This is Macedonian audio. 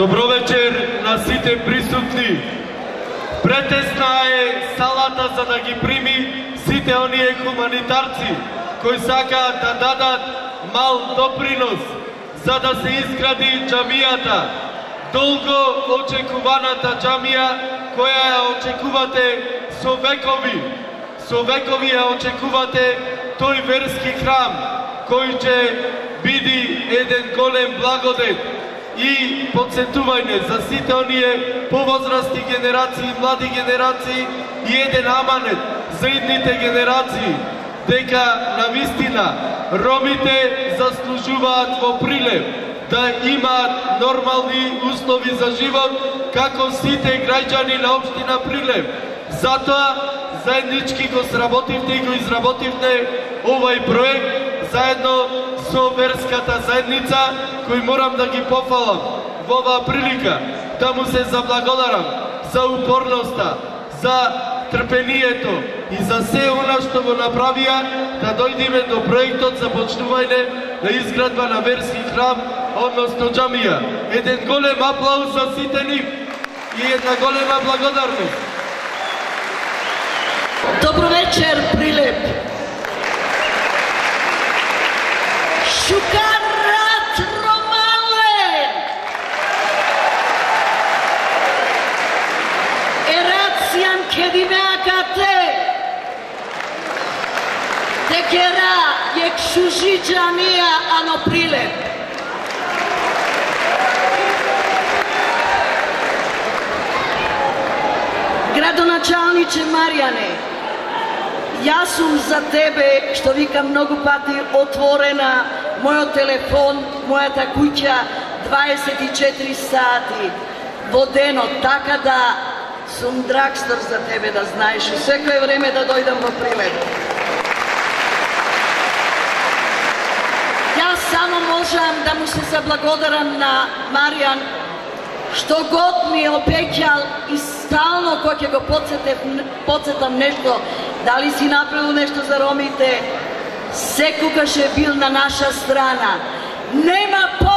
Добро вече на сите присутни. Претесна е салата за да ги прими сите оние хуманитарци кои сакаат да дадат мал допринос за да се изгради џамијата. Долго очекуваната џамија која ја очекувате со векови. Со векови ја очекувате тој верски храм кој ќе биде еден голем благодет и подсетување за сите оние повозрасти генерации, млади генерации и еден аманет за идните генерации дека на вистина ромите заслужуваат во Прилеп да имаат нормални услови за живот како сите граѓани на општина Прилеп. Затоа заеднички го сработивте и го изработивте овај проект заедно со верската заедница кој морам да ги пофалам во оваа прилика да му се заблагодарам за упорноста, за трпението и за се она што го направија да дојдеме до проектот за почнување на изградба на верски храм, односно джамија. Еден голем аплауз за сите нив и една голема благодарност. Добро вечер, Прилеп. Шукарат Ромален. Ерацијан кедимеакате. Декера јекшужи джамија ано Прилеп. Градоначалниче Маријане, Јас сум за тебе, што викам многу пати, отворена, мојот телефон, мојата куќа, 24 сати. Во денот, така да сум драгстор за тебе да знаеш. И секој време да дојдам во пример. Јас само можам да му се заблагодарам на Маријан што год ми е обеќал и стал кој ќе го подсетам, подсетам нешто, дали си направил нешто за ромите, секогаш е бил на наша страна. Нема по